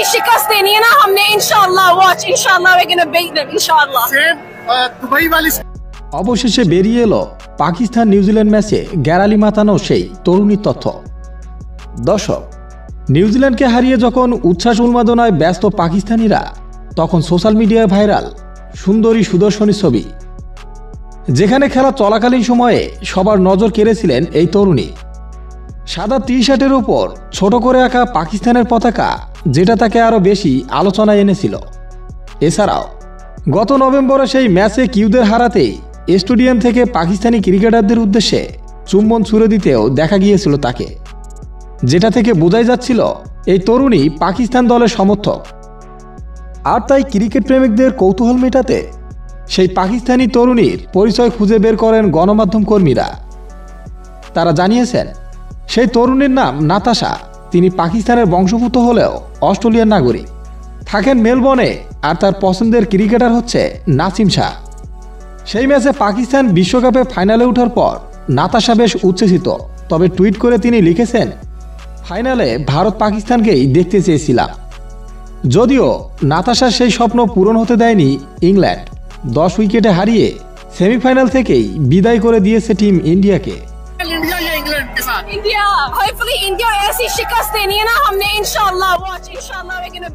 शिकस्त देनी है ना हमने इंशाल्लाह वॉच इंशाल्लाह we're gonna beat them इंशाल्लाह दुबई वाली অবশেষে বেরিয়ে এলো পাকিস্তান নিউজিল্যান্ড ম্যাচে গ্যারালি মাতানো সেই তরুণীর তথ্য দর্শক নিউজিল্যান্ডকে হারিয়ে যখন উচ্ছ্বাস উন্মাদনায় ব্যস্ত পাকিস্তানিরা তখন সোশ্যাল মিডিয়ায় ভাইরাল সুন্দরী সুদর্শনী ছবি যেখানে খেলা চলাকালীন সময়ে সবার নজর কেড়েছিলেন এই তরুণী সাদা টি শার্টের উপর ছোট করে আঁকা পাকিস্তানের পতাকা যেটা তাকে আরও বেশি আলোচনায় এনেছিল। এছাড়াও, গত নভেম্বরে সেই ম্যাচে কিউদের হারাতে স্টেডিয়াম থেকে পাকিস্তানি ক্রিকেটারদের উদ্দেশ্যে চুম্বন ছুড়ে দিতেও দেখা গিয়েছিল তাকে। যেটা থেকে বোঝাই যাচ্ছিল, এই তরুণী পাকিস্তান দলের সমর্থক। আর তাই ক্রিকেট প্রেমিকদের কৌতূহল মেটাতে সেই পাকিস্তানি তরুণীর পরিচয় খুঁজে বের করেন গণমাধ্যম কর্মীরা। তারা জানিয়েছেন, সেই তরুণীর নাম নাতাশা। তিনি পাকিস্তানের বংশভূত হলেও অস্ট্রেলিয়ার নাগরিক। থাকেন মেলবোর্নে আর তার পছন্দের ক্রিকেটার হচ্ছে নাসিম শাহ। সেই ম্যাচে পাকিস্তান বিশ্বকাপে ফাইনালে ওঠার পর নাতাশা বেশ উচ্ছ্বসিত। তবে টুইট করে তিনি লিখেছেন, ফাইনালে ভারত পাকিস্তানকেই দেখতে চেয়েছিলাম। যদিও নাতাশার সেই স্বপ্ন পূরণ হতে দেয়নি ইংল্যান্ড। দশ উইকেটে হারিয়ে সেমিফাইনাল থেকেই বিদায় করে দিয়েছে টিম ইন্ডিয়াকে। इंडिया hopefully इंडिया ऐसी शिकस्त देनी है ना हमने इंशाल्लाह वॉच beat